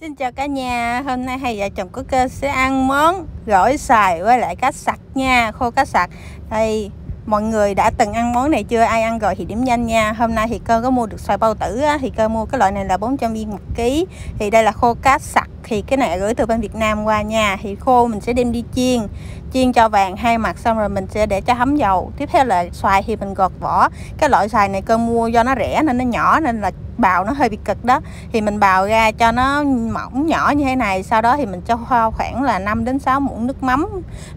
Xin chào cả nhà, hôm nay hai vợ chồng có cơ sẽ ăn món gỏi xài với lại cá sặc nha, khô cá sặc. Thì mọi người đã từng ăn món này chưa, ai ăn rồi thì điểm danh nha. Hôm nay thì cơ có mua được xoài bao tử á, thì cơ mua cái loại này là 400 viên một ký. Thì đây là khô cá sặc, thì cái này gửi từ bên Việt Nam qua nhà Thì khô mình sẽ đem đi chiên, chiên cho vàng hai mặt xong rồi mình sẽ để cho hấm dầu. Tiếp theo là xoài thì mình gọt vỏ. Cái loại xoài này cơ mua do nó rẻ nên nó nhỏ nên là bào nó hơi bị cực đó. Thì mình bào ra cho nó mỏng nhỏ như thế này sau đó thì mình cho khoảng là 5 đến 6 muỗng nước mắm.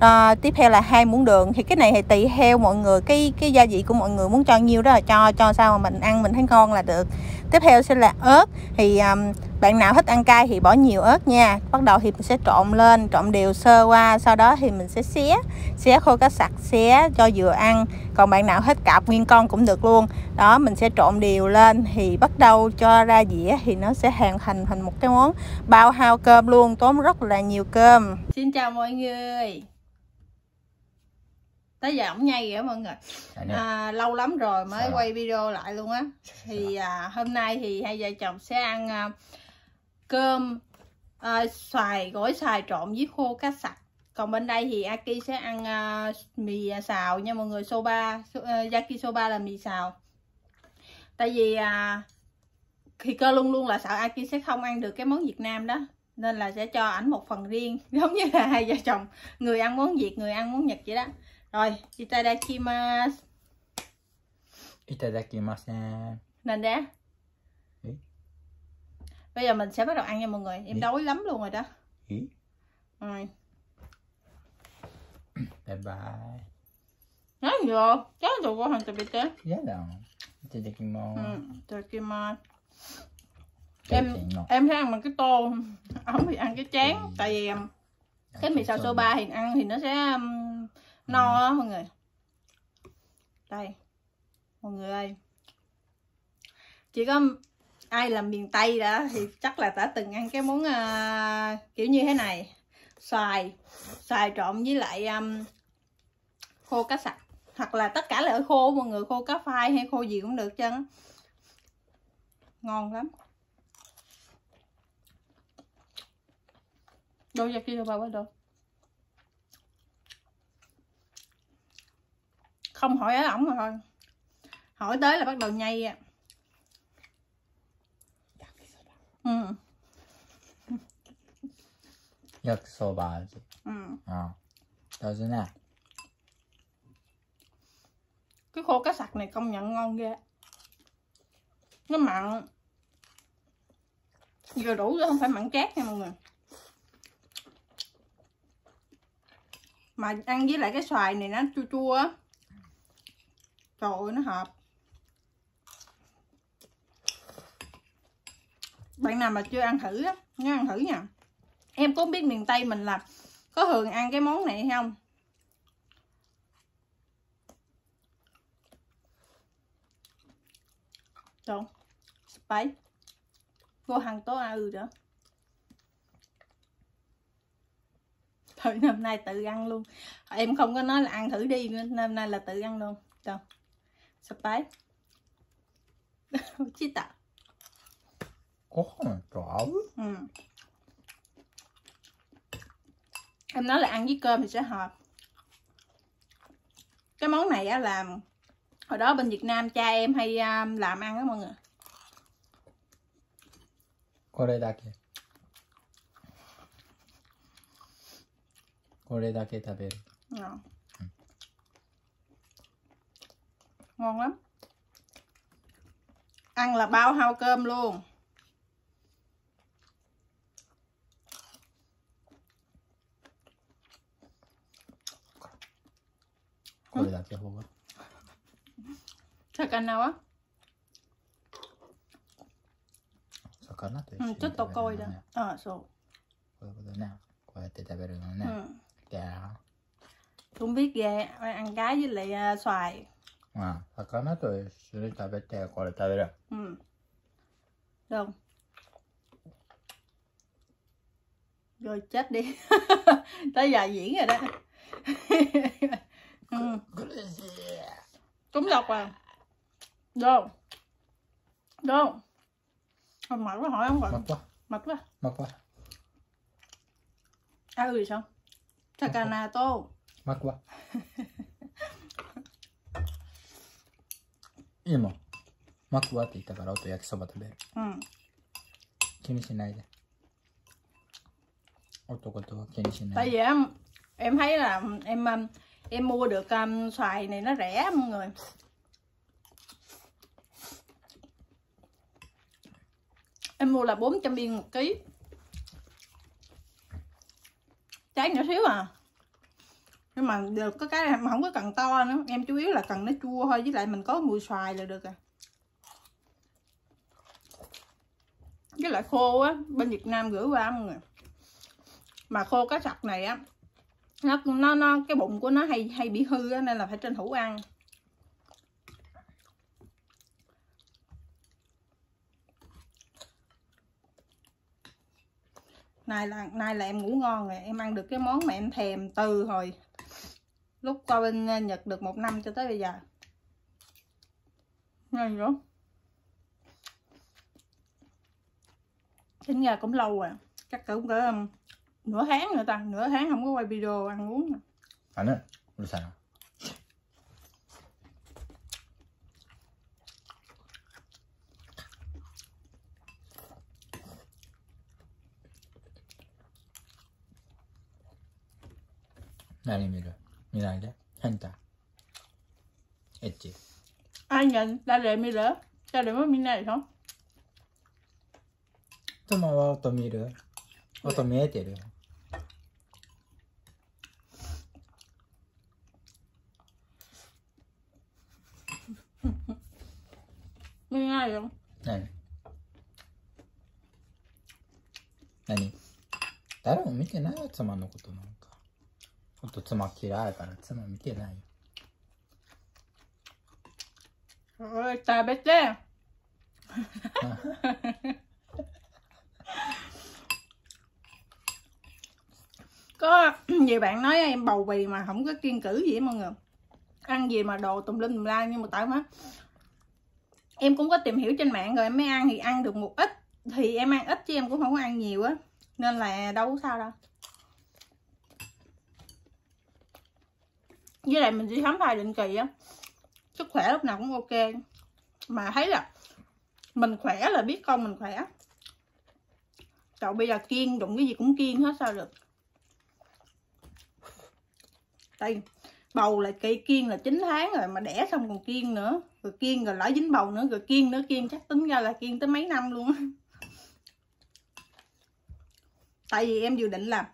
À, tiếp theo là hai muỗng đường. Thì cái này thì tùy theo mọi người cái cái gia vị của mọi người muốn cho nhiêu đó là cho cho sao mà mình ăn mình thấy ngon là được. Tiếp theo sẽ là ớt. Thì um, bạn nào thích ăn cay thì bỏ nhiều ớt nha. Bắt đầu thì mình sẽ trộn lên trộn đều sơ qua sau đó thì mình sẽ xé. Xé khô cá sặc xé cho vừa ăn. Còn bạn nào thích cạp nguyên con cũng được luôn. Đó mình sẽ trộn đều lên. Thì bắt đầu cho ra dĩa thì nó sẽ hoàn thành thành một cái món bao hao cơm luôn. Tốn rất là nhiều cơm. Xin chào mọi người. Tới giờ ổng nhây rồi mọi người. À, lâu lắm rồi mới Sao? quay video lại luôn á. Thì à, hôm nay thì hai vợ chồng sẽ ăn à, cơm à, xoài gỏi xoài trộn với khô cá sặc còn bên đây thì Aki sẽ ăn uh, mì xào nha mọi người. Soba uh, yakisoba là mì xào. Tại vì uh, thì cơ luôn luôn là sợ Aki sẽ không ăn được cái món Việt Nam đó. Nên là sẽ cho ảnh một phần riêng giống như là hai vợ chồng người ăn món Việt người ăn món Nhật vậy đó. Rồi itadakimasu. Itadakimasu. Nên đó bây giờ mình sẽ bắt đầu ăn nha mọi người. Em đói lắm luôn rồi đó. Rồi. Bye bye. Nói gì vô chắc rồi của hàng tạm biệt đấy dạ đâu? Từ biệt kim ừ từ kim kim em em thấy ăn bằng cái tô ông thì ăn cái chén tại vì um, cái mì xào soba thì ăn thì nó sẽ um, no á mọi người. Đây. Mọi người ơi. Chỉ có ai làm miền tây đã thì chắc là đã từng ăn cái món uh, kiểu như thế này. Xoài xoài trộn với lại um, khô cá sặc. Hoặc là tất cả là khô mọi người khô cá phai hay khô gì cũng được chân ngon lắm. Đâu ra kia vào đâu không hỏi ở ổng rồi. Thôi hỏi tới là bắt đầu nhây à ừ. yakisoba ừ. à, nè cái khô cá sặc này công nhận ngon ghê. Nó mặn. Vừa đủ chứ không phải mặn chát nha mọi người. Mà ăn với lại cái xoài này nó chua chua á. Trời ơi nó hợp bạn nào mà chưa ăn thử á, nhớ ăn thử nha. Em có biết miền tây mình là có thường ăn cái món này hay không. Đâu? Spice. Vô hàng tố à ừ đó. Thôi, hôm nay tự ăn luôn. Em không có nói là ăn thử đi hôm nay là tự ăn luôn. Đâu? Spice. Chí tạ à. Có trộn ừ. Em nói là ăn với cơm thì sẽ hợp Cái món này á là hồi đó bên Việt Nam cha em hay um, làm ăn đó mọi người これだけこれだけ食べる ngon ngon lắm ăn là bao hao cơm luôn これだけほうが 魚は 魚と一緒うんにちょっと濃いだ食べるのねああそこういうことねこうやって食べるのう、ね、うん、いや cũng biết ghê ăn cá với lại uh, xoài まあ魚と一緒に食べてこれ食べる ừ. đâu rồi chết đi tới giờ diễn rồi đó ừ. 苦しい trúng độc à đâu đâu không mở có hỏi không Mất rồi quá mập quá mắc quá à ừ sao Sakanato mắc quá 今マクワって言ったからあと焼きそば食べる ừ. 気にしないで男とは気にしな tại い vì em em thấy là em um, em mua được um, xoài này nó rẻ mọi người. Em mua là 400 viên một ký. Trái nhỏ xíu à. Nhưng mà được có cái mà không có cần to nữa. Em chủ yếu là cần nó chua thôi với lại mình có mùi xoài là được à. Với lại khô á bên Việt Nam gửi qua mọi người. Mà khô cá sặc này á nó nó nó cái bụng của nó hay hay bị hư đó, nên là phải tranh thủ ăn. Nay là nay là em ngủ ngon rồi em ăn được cái món mà em thèm từ hồi lúc qua bên Nhật được một năm cho tới bây giờ. Ngay nữa tính ra cũng lâu rồi chắc cũng cỡ um, nửa tháng nữa ta nửa tháng không có quay video ăn uống nè. あねうるさいな何見る見ないで変態エッチ ai nhìn ra đề mi lỡ ra đề mới mi này không 妻は音見る音見えてるよ mi ngay không 何何誰も見てないよ妻のことなんかほんと妻嫌いから妻見てないよ rồi tà bét đê có nhiều bạn nói em bầu bì mà không có kiên cử gì hết mọi người ăn gì mà đồ tùm lum tùm la nhưng mà tại má em cũng có tìm hiểu trên mạng rồi, em mới ăn thì ăn được một ít. Thì em ăn ít chứ em cũng không có ăn nhiều á. Nên là đâu có sao đâu. Với lại mình đi khám thai định kỳ á, sức khỏe lúc nào cũng ok. Mà thấy là mình khỏe là biết con mình khỏe. Cậu bây giờ kiên đụng cái gì cũng kiên hết sao được. Đây bầu là cây kiên là 9 tháng rồi, mà đẻ xong còn kiên nữa. Rồi kiên rồi lỡ dính bầu nữa, rồi kiên nữa kiên chắc tính ra là kiên tới mấy năm luôn. Á tại vì em dự định là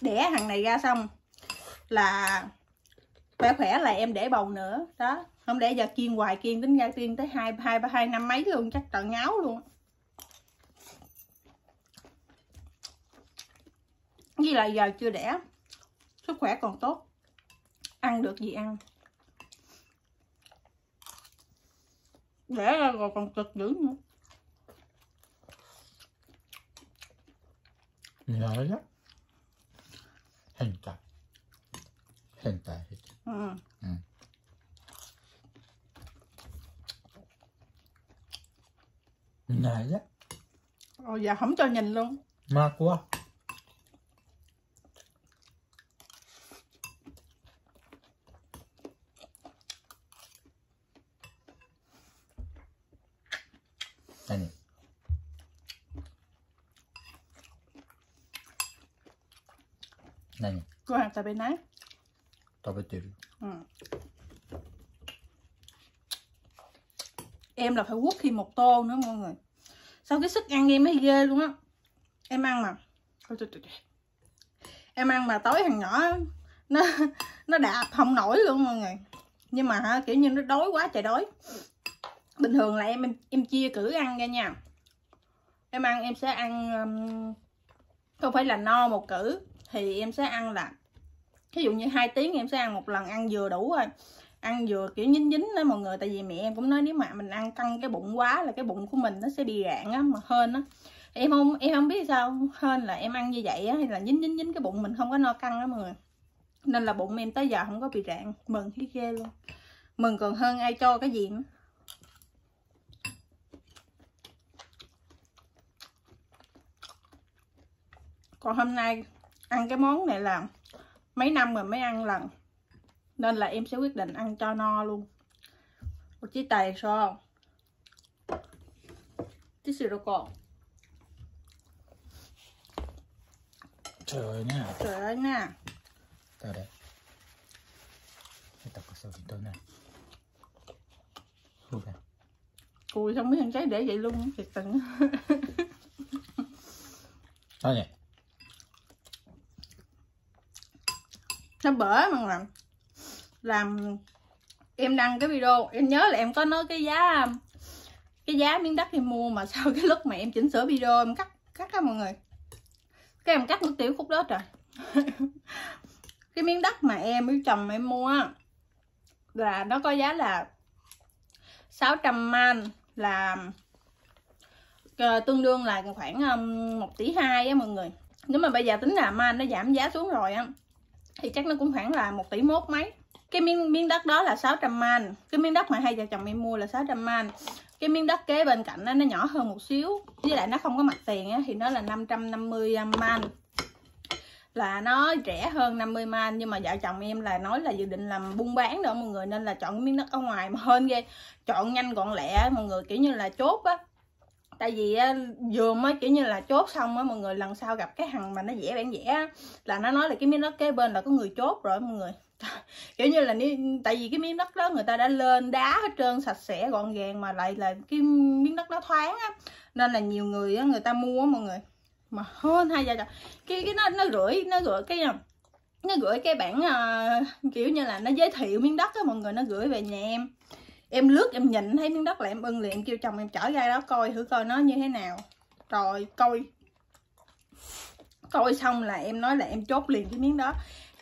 đẻ thằng này ra xong là khỏe khỏe là em để bầu nữa. Đó, không để giờ kiên hoài kiên tính ra kiên tới hai hai ba hai năm mấy luôn, chắc trợn ngáo luôn. Với lại giờ chưa đẻ, sức khỏe còn tốt ăn được gì ăn? Để ra rồi còn cực dữ nữa. Giỏi lắm hiện tại hiện tại ừ. ừ. Này á Ồ dạ không cho nhìn luôn. Mà quá. 何 cô hàng tại bên này 食べてる ừ. em là phải quất thêm một tô nữa mọi người sao cái sức ăn em thấy ghê luôn á em ăn mà Ôi, trời, trời, trời. em ăn mà tối thằng nhỏ nó nó đạp không nổi luôn mọi người nhưng mà hả, kiểu như nó đói quá trời đói bình thường là em em, em chia cử ăn ra nha em ăn em sẽ ăn um, không phải là no một cử thì em sẽ ăn là ví dụ như hai tiếng em sẽ ăn một lần, ăn vừa đủ thôi ăn vừa kiểu nhín nhín đó mọi người, tại vì mẹ em cũng nói nếu mà mình ăn căng cái bụng quá là cái bụng của mình nó sẽ bị rạn á, mà hên á. Em không em không biết sao hên là em ăn như vậy á, hay là nhín nhín nhín cái bụng mình không có no căng á mọi người. Nên là bụng em tới giờ không có bị rạn, mừng thấy ghê luôn. Mừng còn hơn ai cho cái gì nữa. Còn hôm nay ăn cái món này là mấy năm rồi mới ăn lần. Nên là em sẽ quyết định ăn cho no luôn. Một chiếc tài so. Chiếc đâu còn trời ơi nè trời ơi nha. Tao đây. Cái tập sầu thì tôi này. Cùi không biết ăn trái để vậy luôn thiệt tình. Thôi nhỉ nó bở mà làm làm, em đăng cái video, em nhớ là em có nói cái giá cái giá miếng đất em mua mà sau cái lúc mà em chỉnh sửa video, em cắt cắt đó mọi người. Cái em cắt nước tiểu khúc đó trời. Cái miếng đất mà em với chồng em mua là nó có giá là 600 man, là ờ, tương đương là khoảng 1 tỷ 2 á mọi người. Nếu mà bây giờ tính là man nó giảm giá xuống rồi á thì chắc nó cũng khoảng là 1 tỷ mốt mấy. Cái miếng miếng đất đó là 600 man. Cái miếng đất mà hai vợ chồng em mua là 600 man. Cái miếng đất kế bên cạnh đó, nó nhỏ hơn một xíu. Với lại nó không có mặt tiền á, thì nó là 550 à, man. Là nó rẻ hơn 50 man nhưng mà vợ chồng em là nói là dự định làm buôn bán đó mọi người nên là chọn miếng đất ở ngoài mà hơn ghê. Chọn nhanh gọn lẹ mọi người kiểu như là chốt á tại vì á, vừa mới kiểu như là chốt xong á mọi người lần sau gặp cái thằng mà nó vẽ bản vẽ á, là nó nói là cái miếng đất kế bên là có người chốt rồi mọi người. Kiểu như là ni- tại vì cái miếng đất đó người ta đã lên đá hết trơn sạch sẽ gọn gàng mà lại là cái miếng đất đó thoáng á. Nên là nhiều người á người ta mua á mọi người. Mà hơn hai giờ cái cái nó nó gửi nó gửi cái nó gửi cái bản uh, kiểu như là nó giới thiệu miếng đất á mọi người nó gửi về nhà em em lướt, em nhìn thấy miếng đất là em ưng liền, em kêu chồng em chở ra đó coi thử coi nó như thế nào. Rồi, coi. Coi xong là em nói là em chốt liền cái miếng đó.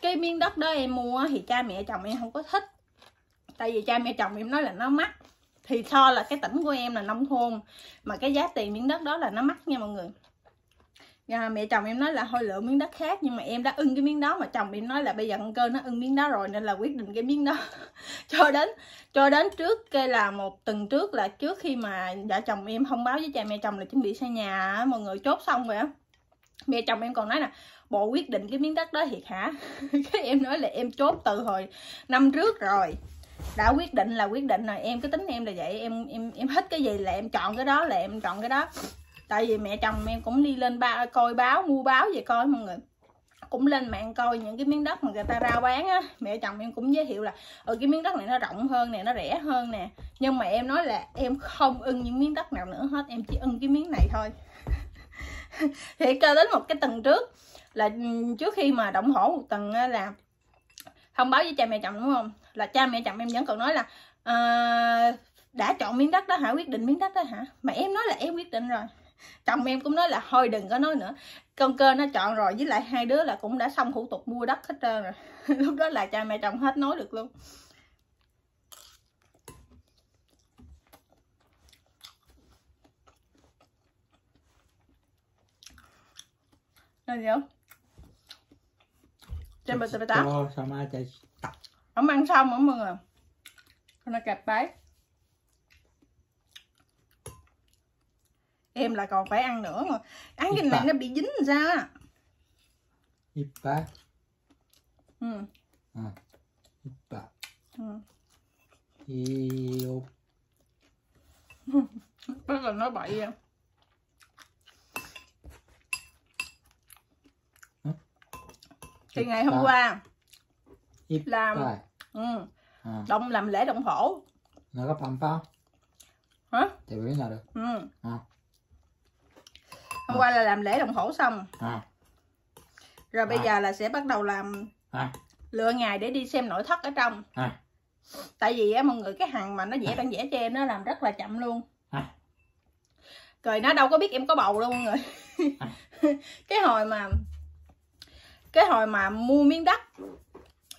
Cái miếng đất đó em mua thì cha mẹ chồng em không có thích. Tại vì cha mẹ chồng em nói là nó mắc. Thì so là cái tỉnh của em là nông thôn, mà cái giá tiền miếng đất đó là nó mắc nha mọi người à, mẹ chồng em nói là thôi lựa miếng đất khác nhưng mà em đã ưng cái miếng đó mà chồng em nói là bây giờ con cơ nó ưng miếng đó rồi nên là quyết định cái miếng đó cho đến cho đến trước cái là một tuần trước là trước khi mà vợ chồng em thông báo với cha mẹ chồng là chuẩn bị xây nhà mọi người chốt xong rồi á. Mẹ chồng em còn nói là bộ quyết định cái miếng đất đó thiệt hả? Cái em nói là em chốt từ hồi năm trước rồi. Đã quyết định là quyết định rồi em cứ tính em là vậy em em em thích cái gì là em chọn cái đó là em chọn cái đó tại vì mẹ chồng em cũng đi lên ba coi báo mua báo về coi mọi người. Cũng lên mạng coi những cái miếng đất mà người ta rao bán á. Mẹ chồng em cũng giới thiệu là ở cái miếng đất này nó rộng hơn nè nó rẻ hơn nè. Nhưng mà em nói là em không ưng những miếng đất nào nữa hết em chỉ ưng cái miếng này thôi. Thì cho đến một cái tuần trước là trước khi mà động thổ một tuần là thông báo với cha mẹ chồng đúng không? Là cha mẹ chồng em vẫn còn nói là "Ờ, đã chọn miếng đất đó hả? Quyết định miếng đất đó hả? Mà em nói là em quyết định rồi chồng em cũng nói là thôi đừng có nói nữa. Con cơ nó chọn rồi với lại hai đứa là cũng đã xong thủ tục mua đất hết trơn rồi. Lúc đó là cha mẹ chồng hết nói được luôn. Gì không? Trên bờ tờ bờ sao chạy Ông ăn xong ông mọi người? Con nó kẹp bái Em là còn phải ăn nữa mà Ăn cái này nó bị dính làm sao á Ipa ừ. Ipa ừ. Iyo Rất là nói bậy à. Hả? Thì ngày hôm qua Làm. ừ, à, động làm lễ động thổ Nó có phẩm phao Hả? Thì biết nào được ừ. à, Hôm qua là làm lễ động thổ xong. À, Rồi bây À. giờ là sẽ bắt đầu làm à, lựa ngày để đi xem nội thất ở trong. À, tại vì á mọi người cái hàng mà nó vẽ bản vẽ cho em nó làm rất là chậm luôn. À, rồi nó đâu có biết em có bầu đâu mọi người. À. cái hồi mà cái hồi mà mua miếng đất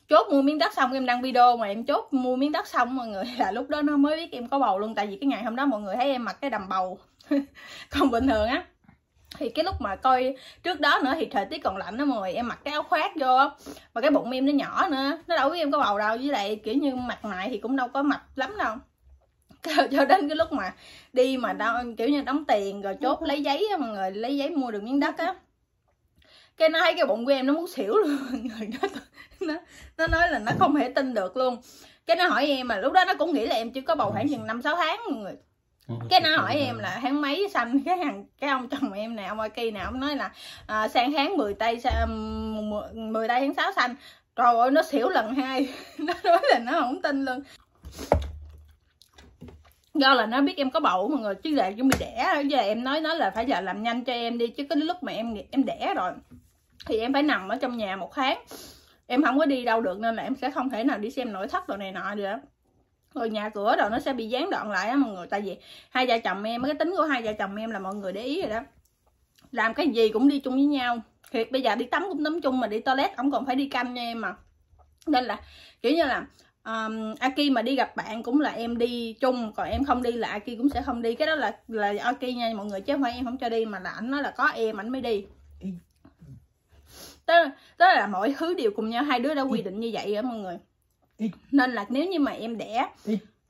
chốt mua miếng đất xong em đăng video mà em chốt mua miếng đất xong mọi người là lúc đó nó mới biết em có bầu luôn. Tại vì cái ngày hôm đó mọi người thấy em mặc cái đầm bầu. Còn bình thường á thì cái lúc mà coi trước đó nữa thì thời tiết còn lạnh đó mọi người, em mặc cái áo khoác vô mà và cái bụng em nó nhỏ nữa, nó đâu có em có bầu đâu, với lại, kiểu như, mặt mày thì cũng đâu có mập lắm đâu. Cho đến cái lúc mà đi mà đau kiểu như, đóng tiền rồi chốt lấy giấy á, mọi người, lấy giấy mua được miếng đất á. Cái nó thấy cái bụng của em nó muốn xỉu luôn, mọi người, nó nó nó nói là nó không thể tin được luôn. Cái nó hỏi em mà lúc đó nó cũng nghĩ là em chưa có bầu khoảng chừng năm sáu tháng, mọi người cái nó hỏi em là tháng mấy sanh cái thằng cái ông chồng em nè ông Aki nè ông nói là à, sang tháng 10 tây sang 10 tây tháng 6 sanh trời ơi nó xỉu lần hai. Nó nói là nó không tin luôn. Do là nó biết em có bầu mọi người chứ là chuẩn bị đẻ. Giờ em nói nó là phải giờ làm nhanh cho em đi chứ cái lúc mà em em đẻ rồi thì em phải nằm ở trong nhà một tháng. Em không có đi đâu được nên là em sẽ không thể nào đi xem nội thất đồ này nọ được rồi nhà cửa rồi nó sẽ bị gián đoạn lại á mọi người. Tại vì hai vợ chồng em cái tính của hai vợ chồng em là mọi người để ý rồi đó. Làm cái gì cũng đi chung với nhau. Thiệt bây giờ đi tắm cũng tắm chung mà đi toilet ông còn phải đi canh nha em mà nên là kiểu như là um, Aki mà đi gặp bạn cũng là em đi chung còn em không đi là Aki cũng sẽ không đi. Cái đó là là Aki nha mọi người chứ không phải em không cho đi mà là ảnh nói là có em ảnh mới đi. Đó, đó là mọi thứ đều cùng nhau hai đứa đã quy định như vậy á mọi người nên là nếu như mà em đẻ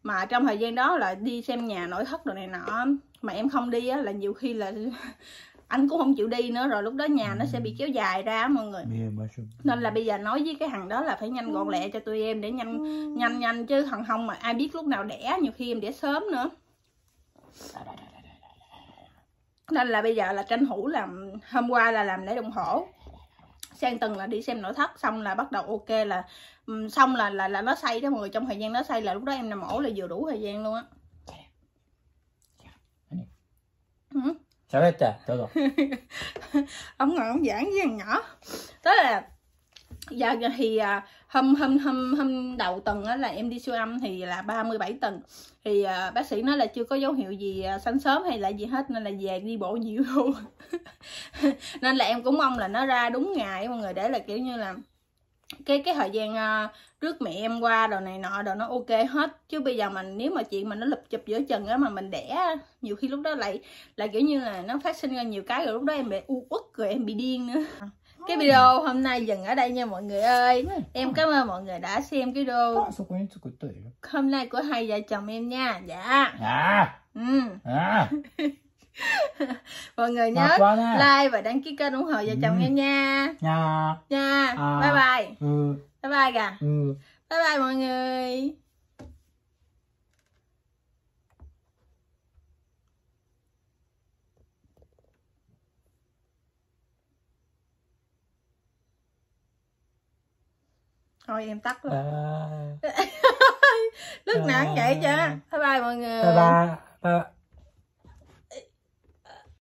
mà trong thời gian đó là đi xem nhà nội thất đồ này nọ mà em không đi á là nhiều khi là anh cũng không chịu đi nữa rồi lúc đó nhà nó sẽ bị kéo dài ra mọi người. Nên là bây giờ nói với cái thằng đó là phải nhanh gọn lẹ cho tụi em để nhanh nhanh nhanh chứ thằng không mà ai biết lúc nào đẻ nhiều khi em đẻ sớm nữa. Nên là bây giờ là tranh thủ làm hôm qua là làm lễ đồng hổ sang tuần là đi xem nội thất xong là bắt đầu ok là xong là là là nó xây đó mọi người trong thời gian nó xây là lúc đó em nằm ổ là vừa đủ thời gian luôn á ừ. Chào ta, đâu đâu. ông ngồi ông giảng với thằng nhỏ. Đó là giờ thì à, hôm hôm hôm hôm đầu tuần á là em đi siêu âm thì là 37 tuần. Thì uh, bác sĩ nói là chưa có dấu hiệu gì à, uh, sanh sớm hay là gì hết nên là về đi bộ nhiều luôn. Nên là em cũng mong là nó ra đúng ngày mọi người để là kiểu như là cái cái thời gian uh, trước mẹ em qua đồ này nọ đồ nó ok hết. Chứ bây giờ mình nếu mà chuyện mà nó lụp chụp giữa chừng á mà mình đẻ nhiều khi lúc đó lại lại kiểu như là nó phát sinh ra nhiều cái rồi lúc đó em bị u uất rồi em bị điên nữa cái video hôm nay dừng ở đây nha mọi người ơi. Em cảm ơn mọi người đã xem cái video. Hôm nay của hai vợ chồng em nha. Dạ. Dạ. Ừ. à. mọi người nhớ like và đăng ký kênh ủng hộ vợ chồng ừ. em nha. Nha nha. À. bye bye. Ừ. bye bye ừ. bye bye mọi người thôi em tắt luôn. À. lúc nào cũng vậy chứ. Bye bye mọi người. Bye bye, bye.